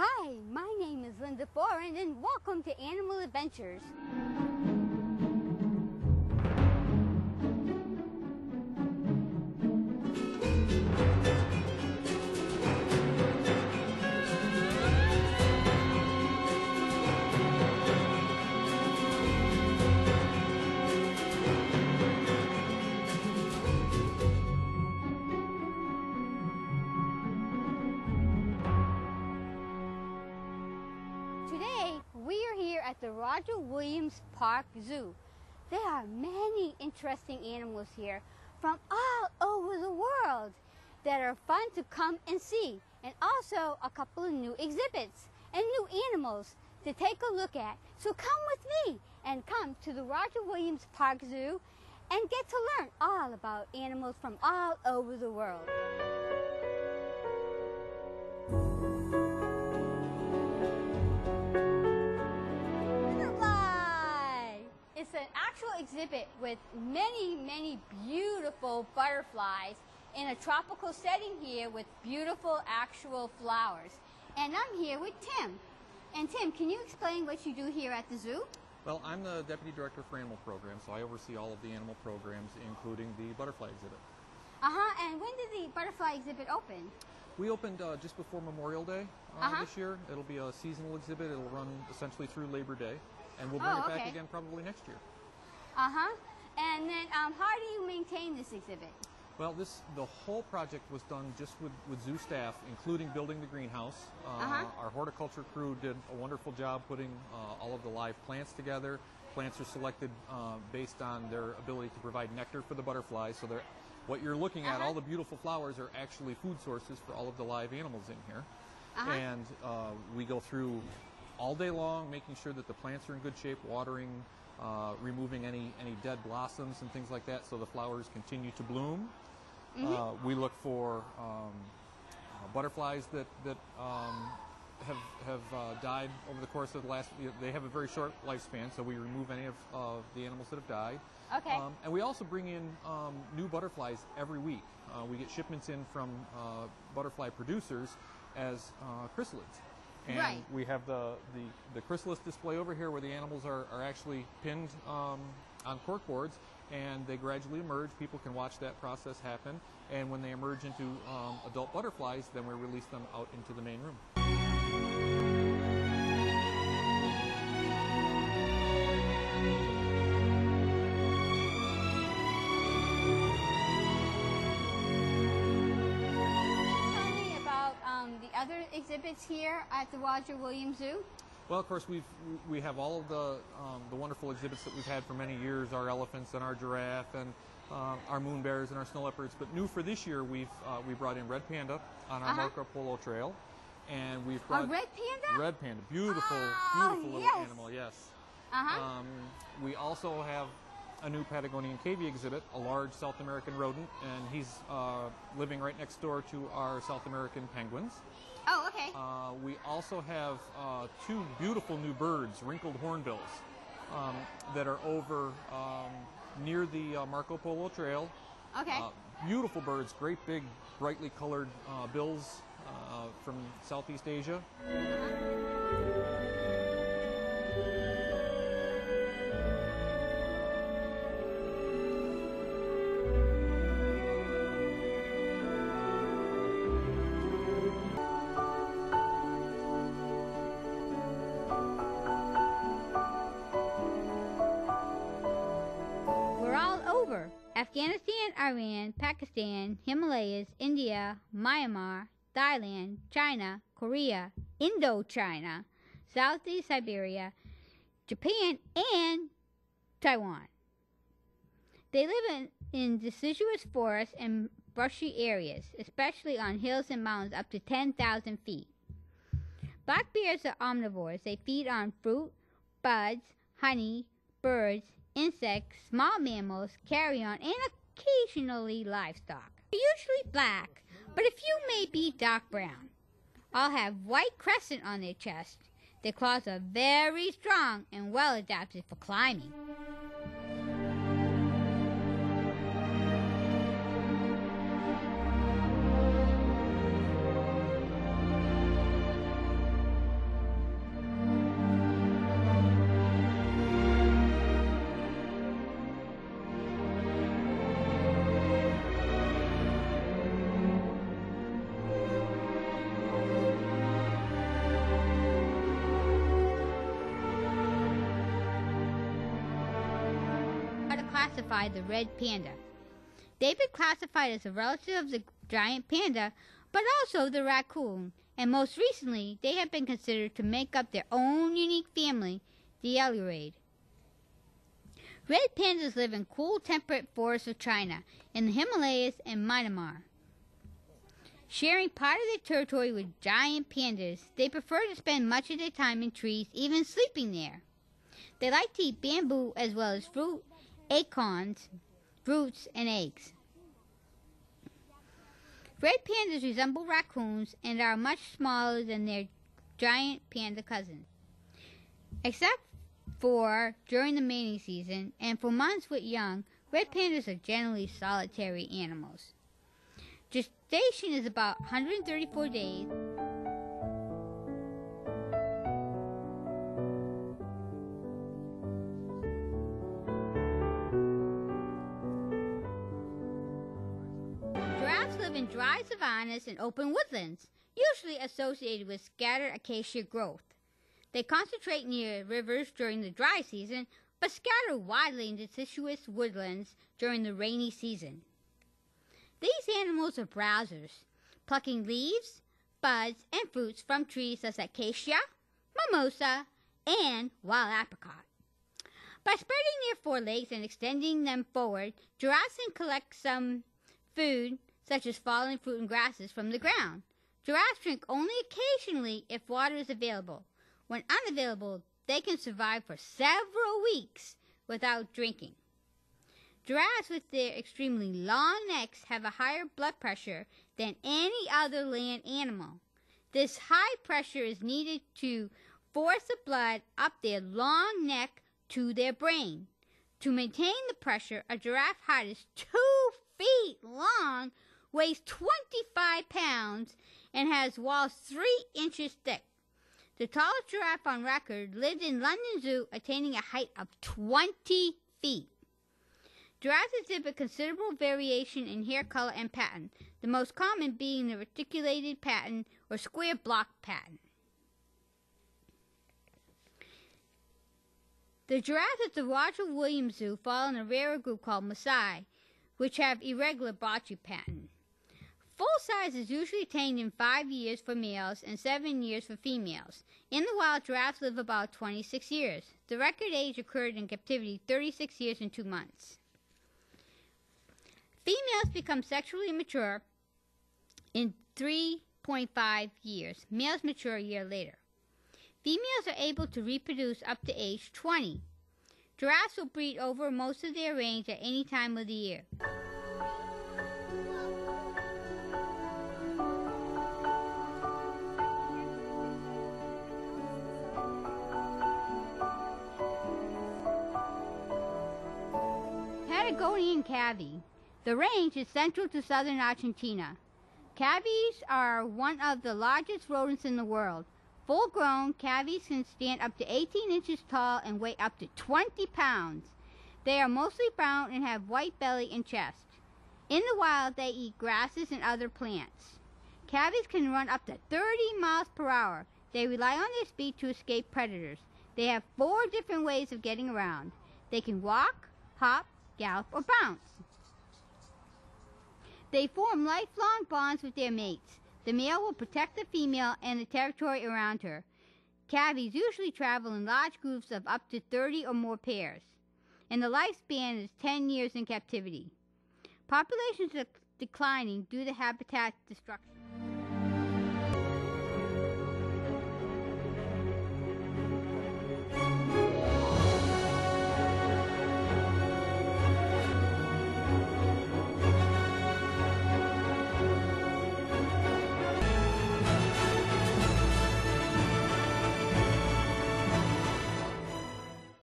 Hi, my name is Linda Forand and welcome to Animal Adventures. The Roger Williams Park Zoo. There are many interesting animals here from all over the world that are fun to come and see, and also a couple of new exhibits and new animals to take a look at. So come with me and come to the Roger Williams Park Zoo and get to learn all about animals from all over the world. It's an actual exhibit with many, many beautiful butterflies in a tropical setting here with beautiful actual flowers. And I'm here with Tim. And Tim, can you explain what you do here at the zoo? Well, I'm the Deputy Director for Animal Programs, so I oversee all of the animal programs, including the butterfly exhibit. Uh huh. And when did the butterfly exhibit open? We opened uh, just before Memorial Day uh, Uh-huh. this year. It'll be a seasonal exhibit. It'll run essentially through Labor Day, and we'll bring Oh, it back okay. again probably next year. Uh huh. And then, um, how do you maintain this exhibit? Well, this the whole project was done just with, with zoo staff, including building the greenhouse. Uh, Uh-huh. Our horticulture crew did a wonderful job putting uh, all of the live plants together. Plants are selected uh, based on their ability to provide nectar for the butterflies. So they're, what you're looking at, Uh-huh. all the beautiful flowers are actually food sources for all of the live animals in here. Uh-huh. And uh, we go through all day long, making sure that the plants are in good shape, watering, uh, removing any, any dead blossoms and things like that so the flowers continue to bloom. Uh, we look for um, uh, butterflies that, that um, have, have uh, died over the course of the last, they have a very short lifespan, so we remove any of uh, the animals that have died. Okay. Um, and we also bring in um, new butterflies every week. Uh, we get shipments in from uh, butterfly producers as uh, chrysalids. And Right. we have the, the, the chrysalis display over here where the animals are, are actually pinned um, on cork boards and they gradually emerge. People can watch that process happen. And when they emerge into um, adult butterflies, then we release them out into the main room. Exhibits here at the Roger Williams Zoo. Well, of course, we've, we have all of the, um, the wonderful exhibits that we've had for many years, our elephants and our giraffe and um, our moon bears and our snow leopards. But new for this year, we've, uh, we brought in red panda on our Uh-huh. Marco Polo Trail. And we've brought... A red panda? red panda, beautiful, Oh, beautiful little animal, yes. Uh-huh. Um, we also have a new Patagonian cavy exhibit, a large South American rodent, and he's uh, living right next door to our South American penguins. oh, okay. Uh, we also have uh, two beautiful new birds, wrinkled hornbills, um, that are over um, near the uh, Marco Polo Trail. okay. Uh, beautiful birds, great big, brightly colored uh, bills uh, from Southeast Asia. We're Afghanistan, Iran, Pakistan, Himalayas, India, Myanmar, Thailand, China, Korea, Indochina, Southeast Siberia, Japan, and Taiwan. They live in, in deciduous forests and brushy areas, especially on hills and mountains up to 10,000 feet. Black bears are omnivores. They feed on fruit, buds, honey, birds, insects, small mammals, carrion, and occasionally livestock. They're usually black, but a few may be dark brown. All have white crescent on their chest. Their claws are very strong and well adapted for climbing. Classify the red panda. They've been classified as a relative of the giant panda, but also the raccoon, and most recently they have been considered to make up their own unique family, the Ailuridae. Red pandas live in cool temperate forests of China, in the Himalayas and Myanmar. Sharing part of their territory with giant pandas, they prefer to spend much of their time in trees, even sleeping there. They like to eat bamboo as well as fruit, acorns, roots, and eggs. Red pandas resemble raccoons and are much smaller than their giant panda cousins. Except for during the mating season and for months with young, red pandas are generally solitary animals. Gestation is about 134 days. Dry savannas and open woodlands, usually associated with scattered acacia growth. They concentrate near rivers during the dry season, but scatter widely in deciduous woodlands during the rainy season. These animals are browsers, plucking leaves, buds, and fruits from trees such as acacia, mimosa, and wild apricot. By spreading their forelegs and extending them forward, giraffes can collect some food, such as fallen fruit and grasses, from the ground. Giraffes drink only occasionally if water is available. When unavailable, they can survive for several weeks without drinking. Giraffes with their extremely long necks have a higher blood pressure than any other land animal. This high pressure is needed to force the blood up their long neck to their brain. To maintain the pressure, a giraffe heart is two feet long, weighs 25 pounds, and has walls three inches thick. The tallest giraffe on record lived in London Zoo, attaining a height of 20 feet. Giraffes exhibit considerable variation in hair color and pattern, the most common being the reticulated pattern or square block pattern. The giraffes at the Roger Williams Zoo fall in a rarer group called Maasai, which have irregular body pattern. Full size is usually attained in five years for males and seven years for females. In the wild, giraffes live about 26 years. The record age occurred in captivity 36 years and two months. Females become sexually mature in 3.5 years. Males mature a year later. Females are able to reproduce up to age 20. Giraffes will breed over most of their range at any time of the year. Patagonian cavy. The range is central to southern Argentina. Cavies are one of the largest rodents in the world. Full grown, cavies can stand up to 18 inches tall and weigh up to 20 pounds. They are mostly brown and have white belly and chest. In the wild, they eat grasses and other plants. Cavies can run up to 30 miles per hour. They rely on their speed to escape predators. They have four different ways of getting around. They can walk, hop, gallop, or bounce. They form lifelong bonds with their mates. The male will protect the female and the territory around her. Cavies usually travel in large groups of up to 30 or more pairs, and the lifespan is 10 years in captivity. Populations are declining due to habitat destruction.